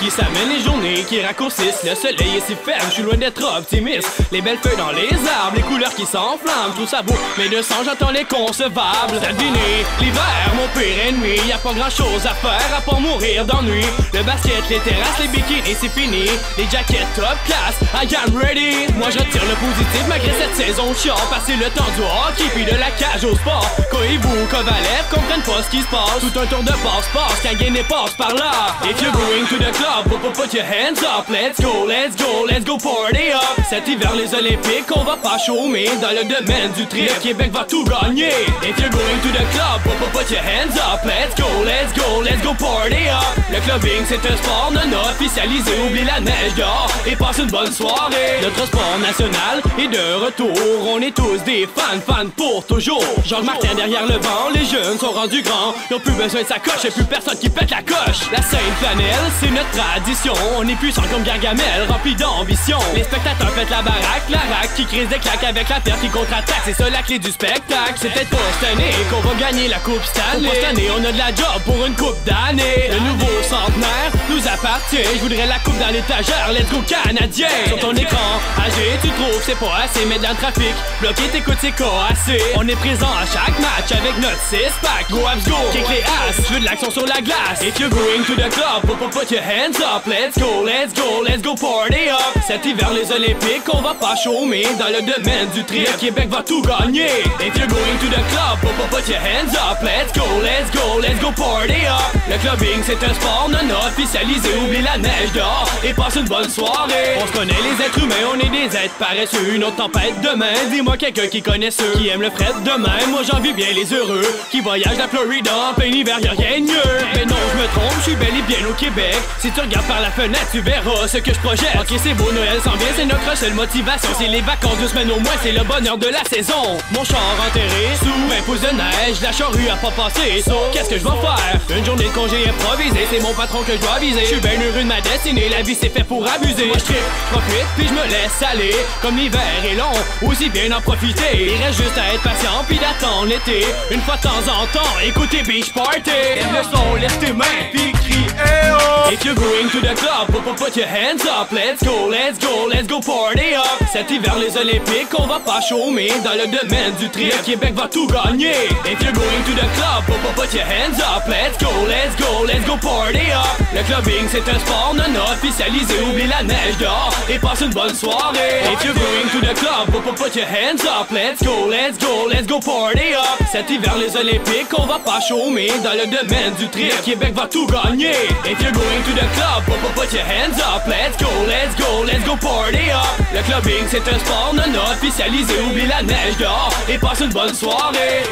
qui s'amène les journées, qui raccourcissent. Le soleil est si ferme, je suis loin d'être optimiste. Les belles feuilles dans les arbres, les couleurs qui s'enflamment, tout ça beau. Mais de sang, j'entends les concevables. C'est dîner, l'hiver, mon pire ennemi. Y a pas grand chose à faire à part mourir d'ennui. Le basket, les terrasses, les bikinis, c'est fini. Les jackets top class, I am ready. Moi, je retire le positif malgré cette saison chiant. Passer le temps du hockey puis de la cage au sport. Koivu, Kovalev comprennent pas ce qui se passe. Tout un tour de passe-passe, qu'un gagné passe par là. Going to the club, put, your hands up. Let's go, let's go, let's go party. Cet hiver, les Olympiques, on va pas chômer. Dans le domaine du tri, le Québec va tout gagner. If you're going to the club, put, put, put your hands up. Let's go, let's go, let's go party up. Le clubbing, c'est un sport non officialisé. Oublie la neige dehors et passe une bonne soirée. Notre sport national est de retour. On est tous des fans, fans pour toujours. Jean-Martin derrière le banc, les jeunes sont rendus grands. Ils plus besoin de sa coche et plus personne qui pète la coche. La Sainte Planelle, c'est notre tradition. On est puissant comme Gargamel, rempli d'ambition. Les spectateurs la baraque, la raque qui crise des claques avec la perte qui contre-attaque. C'est ça la clé du spectacle. C'est peut-être pas cette année qu'on va gagner la Coupe Stanley. Pour cette année, on a de la job pour une coupe d'année. Le nouveau centenaire nous appartient. Je voudrais la coupe dans l'étagère. Let's go Canadien. Sur ton écran, tu trouves c'est pas assez, mais dans le trafic, bloqué t'écoutes c'est assez. On est présent à chaque match avec notre 6-pack. Go Abs go, kick les ass. Je veux de l'action sur la glace. If you're going to the club, put, put, your hands up. Let's go, let's go, let's go party up. Cet hiver, les Olympiques, on va pas chômer. Dans le domaine du tri, le Québec va tout gagner. If you're going to the club, put, put your hands up. Let's go, let's go, let's go party up. Le clubbing, c'est un sport non officialisé. Oublie la neige dehors et passe une bonne soirée. On se connaît les êtres humains, on est des êtres paresseux. Une autre tempête demain, dis-moi quelqu'un qui connaît ceux qui aiment le fret demain. Moi j'en vis bien les heureux qui voyagent la Floride en plein hiver, rien de mieux. Mais non, je me trompe, je suis bel et bien au Québec. Si tu regardes par la fenêtre, tu verras ce que je projette. Ok, c'est beau, Noël s'en vient, c'est notre seule motivation. C'est les vacances, deux semaines au moins, c'est le bonheur de la saison. Mon char enterré sous un pouce de neige, la charrue a pas passé. Qu'est-ce que je vais faire? Une journée de congé improvisée, c'est mon patron que je dois viser. Je suis bien heureux de ma destinée, la vie c'est fait pour abuser. Moi je tripe, profite, puis je me laisse aller. Comme l'hiver est long, aussi bien en profiter. Il reste juste à être patient, puis d'attendre l'été. Une fois de temps en temps, écoutez Beach Party. Lève le son, lève tes mains, puis crie! If you're going to the club, put, put, your hands up. Let's go, let's go, let's go party up. Cet hiver, les Olympiques, on va pas chômer. Dans le domaine du tri, le Québec va tout gagner. If you're going to the club, put, put, your hands up. Let's go, let's go, let's go party up. Le clubbing, c'est un sport non officialisé. Oublie la neige dehors et passe une bonne soirée. If you're going to the club, put, put, your hands up. Let's go, let's go, let's go party up. Cet hiver, les Olympiques, on va pas chômer. Dans le domaine du tri, le Québec va tout gagner. If you're going to the club, put, put, put your hands up. Let's go, let's go, let's go party up. Le clubbing, c'est un sport non officialisé. Oublie la neige dehors et passe une bonne soirée.